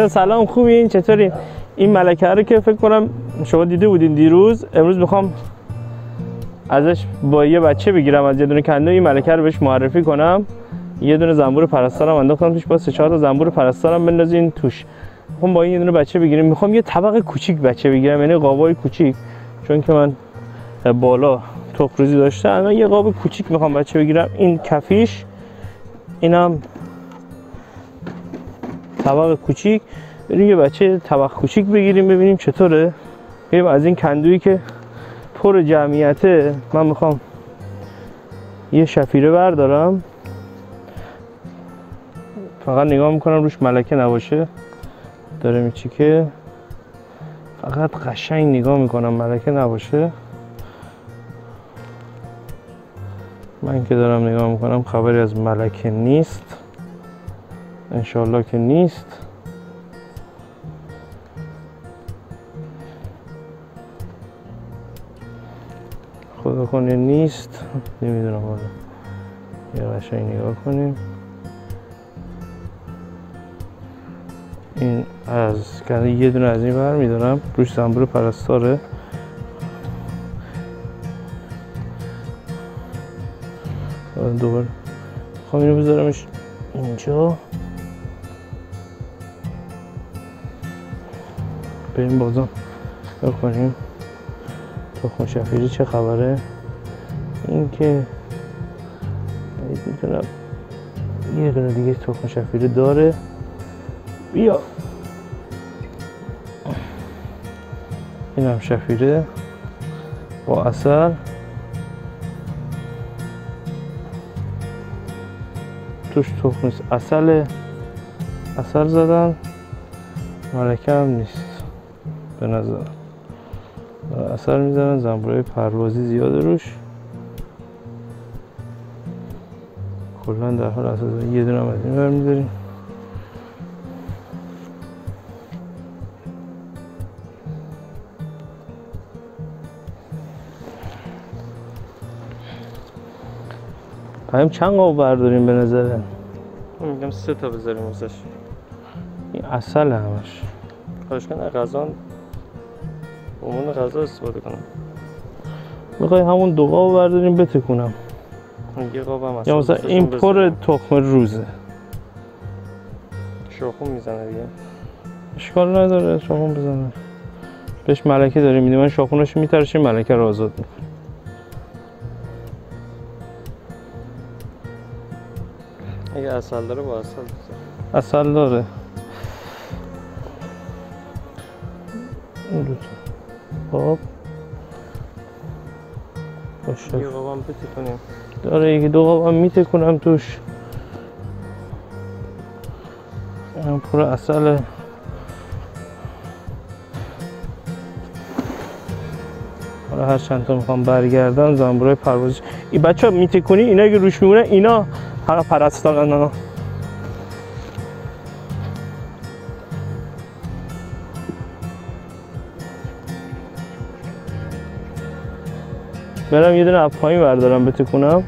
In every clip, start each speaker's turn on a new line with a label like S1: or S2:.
S1: بچه سلام خوبین؟ چطوری این ملکه رو که فکر کنم شما دیده بودین دیروز. امروز می‌خوام ازش با یه بچه بگیرم از یه دونه کنده این ملکه رو بهش معرفی کنم. یه دونه زنبور پرستارم انداختم توش. با سه چهار تا زنبور پرستارم بندازین توش. می‌خوام با این یه دونه بچه بگیریم می‌خوام یه طبق کوچیک بچه بگیرم یعنی قابای کوچیک. چون که من بالا تخروزی داشتم الان یه قاب کوچیک می‌خوام بچه بگیرم. این کفیش اینم طبق کوچیک. بریم یه بچه طبق کوچیک بگیریم ببینیم چطوره. بریم از این کندویی که پر جمعیته. من می‌خوام یه شفیره بردارم. فقط نگاه می‌کنم روش ملکه نباشه. داره میچیکه فقط قشنگ نگاه می‌کنم ملکه نباشه. من که دارم نگاه می‌کنم خبری از ملکه نیست. انشالله که نیست. خدا کنه نیست. نمی‌دونم حالا. یه قشنگ نگاه کنیم. این از کنده یه دونه از این بر میدارم روش زنبور پرستاره. دوباره. خواهم اینو بذارمش اینجا. بریم بازم بکنیم تخم شفیری چه خبره؟ این که می‌تونم یه دونه دیگه تخم شفیری داره. بیا. این هم شفیره با اثر. توش تخم نیست اصل اثر زدن. ملکه هم نیست. به نظر. اثر می‌زنن زنبورای پروازی زیاده روش. کلا در حال اساس یه دونه از این برمیداریم پایم چند قاب برداریم به نظره
S2: میگم سه تا بذاریم واسش.
S1: این اصل همش.
S2: خواهش کنه غذا عنوان غذا استفاده کنم.
S1: می‌خوای همون دو قاب برداریم بتکونم.
S2: یه قاب
S1: یا مثلا این پر تخم روزه.
S2: شاخون می‌زنه دیگه.
S1: اشکال نداره شاخون بزنه. بهش ملکه داریم میدیم. من شاخونش میترشیم ملکه رو آزاد می‌کنم
S2: اگه اصل داره با اصل
S1: اصل داره. تا. خب. باشه.
S2: یه قاب هم بتی کنیم
S1: داره یکی دو قاب هم میتکنم توش. این پر اصل حالا هر چند تا می‌خوام برگردن زنبورای پروازی این بچه ها میتکنی اینا اگه روش میمونه اینا. حق پرستارن برم یه دونه از پایین بردارم بتکونم.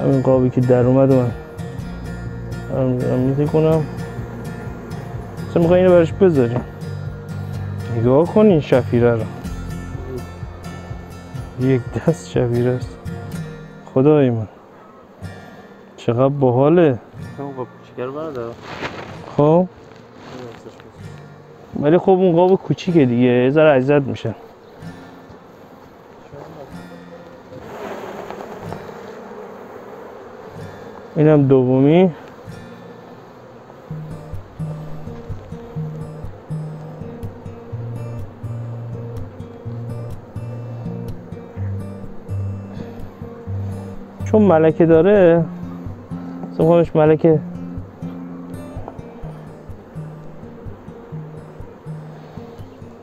S1: همین قابی که در اومد من دارم می‌ذارم میتکنم اصلا می‌خوای اینو برش بذاریم نگاه کن این شفیره رو. یک دست شفیره است. خدای من. چقدر باحاله. خب. ولی خب اون قاب کوچیکه دیگه. یه ذره اذیت میشن اینم دومی. چون ملکه داره سمخونش ملکه.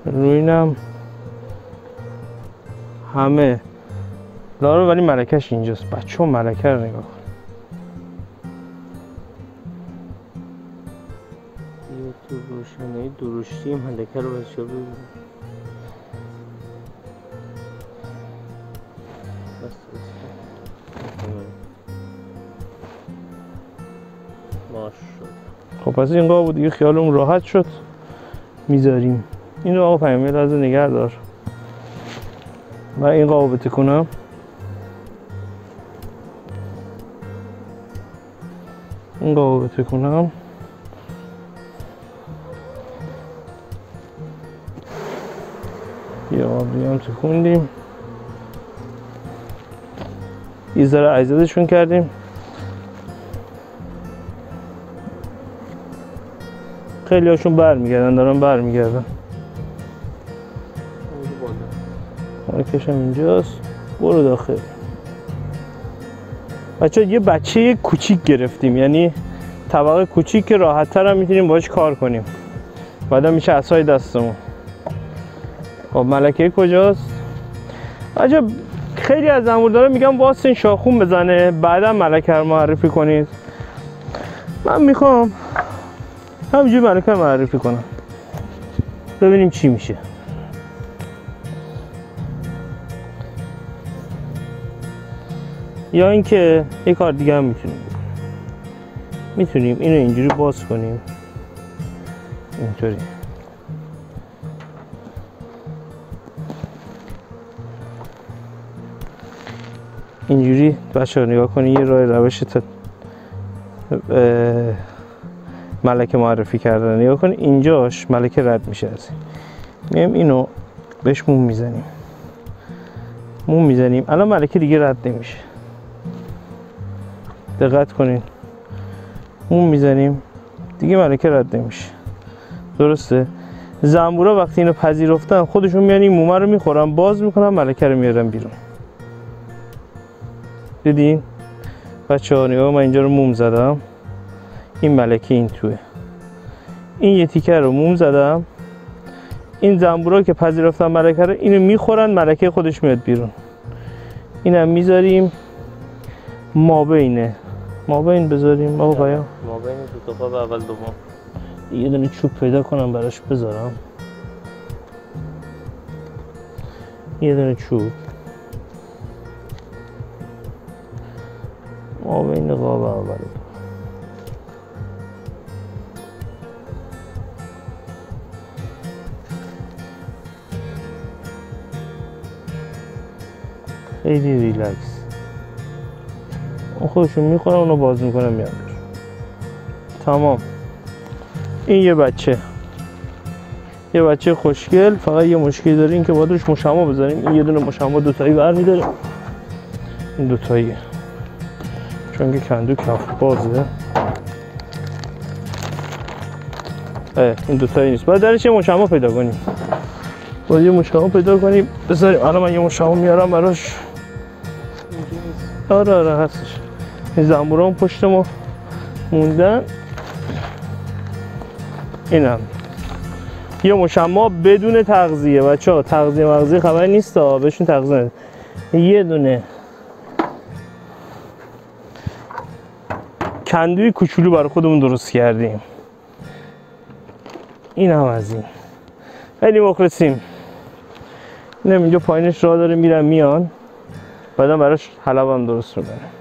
S1: روینم همه. داره ولی ملکش اینجاست. بچه ملکه رو نگاه کن
S2: یه تو روش روشنایی درشتی ملکه رو بچه ببین
S1: خب پس این قاب دیگه خیالمون راحت شد. می‌ذاریم. اینو آقا پیامی لحظه نگه دار. من این قاب بتکنم این قاب بتکنم یه آبی هم تکوندیم. ذره عیزدشون کردیم. خیلی هاشون برمیگردن دارن برمیگردن. مارکش هم اینجاست. برو داخل. بچه یه بچه کوچیک گرفتیم. یعنی طبقه کوچیک که راحت تر هم می‌تونیم باش کار کنیم. بعدا میشه اسای دستمون. خب ملکه کجاست؟ بچه خیلی از زنبوردارا میگم واسه شاخون بزنه. بعدا ملکه رو معرفی کنید. من می‌خوام همینجوری ملکه معرفی کنم. ببینیم چی میشه. یا اینکه یه کار دیگه هم می‌تونیم می‌تونیم اینو اینجوری باز کنیم. اینطوری. اینجوری بچه نگاه کنید یه راه روش تا ملکه معرفی کردن. نگاه کنید اینجاش ملکه رد میشه از اینو بهش موم می‌زنیم. موم می‌زنیم. الان ملکه دیگه رد نمیشه. دقت کنین. موم می‌زنیم. دیگه ملکه رد نمیشه. درسته؟ زنبورا وقتی اینو پذیرفتن خودشون میان این مومه رو می‌خورن باز می‌کنن ملکه رو میارن بیرون. دیدین؟ بچه ها نگاه من اینجا رو موم زدم. این ملکه این توه. این یه تیکه رو موم زدم. این زنبورا که پذیرفتن ملکه رو اینو می‌خورن ملکه خودش میاد بیرون. اینم می‌ذاریم. ما بینه. ما بین بذاریم. آقا پیام
S2: ما بین دو تا قاب اول دوم.
S1: یه دونه چوب پیدا کنم براش بذارم. یه دونه چوب. ما بین قاب اول. خیلی ریلکس. اون خودشون می‌خورن اونو باز می‌کنم میاد تمام. این یه بچه. یه بچه خوشگل فقط یه مشکلی داره این که باید مشما بذاریم. این یه دونه مشما دوتایی برمیداریم این دوتایی چون که کندو کف بازه. اه این دوتایی نیست. باید درش یه مشما پیدا کنیم. باید یه مشما پیدا کنیم. بذاریم. الان من یه مشما میارم براش. آره آره هستش. این زنبورا اون پشت ما موندن. اینم. یه مشما بدون تغذیه بچه ها تغذیه مغذیه خبری نیست ها بهشون تغذیه. یه دونه. کندوی کوچولو برای خودمون درست کردیم. این هم از این. خیلی مخلصیم. اینم اینجا پایینش راه داره میرن میان. بعدا براش حلب هم درست می‌کنه.